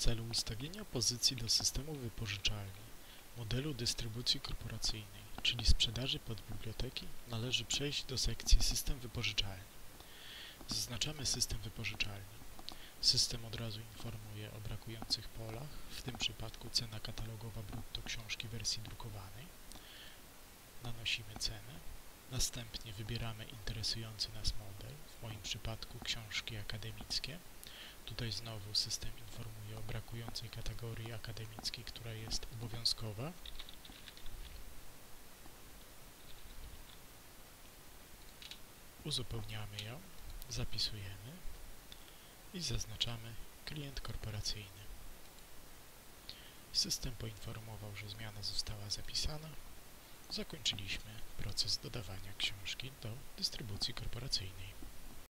celu ustawienia pozycji do systemu wypożyczalni modelu dystrybucji korporacyjnej, czyli sprzedaży pod biblioteki, należy przejść do sekcji System wypożyczalni. Zaznaczamy system wypożyczalni. System od razu informuje o brakujących polach, w tym przypadku cena katalogowa brutto książki wersji drukowanej. Nanosimy cenę. Następnie wybieramy interesujący nas model, w moim przypadku książki akademickie. Tutaj znowu system informuje o brakującej kategorii akademickiej, która jest obowiązkowa. Uzupełniamy ją, zapisujemy i zaznaczamy klient korporacyjny. System poinformował, że zmiana została zapisana. Zakończyliśmy proces dodawania książki do dystrybucji korporacyjnej.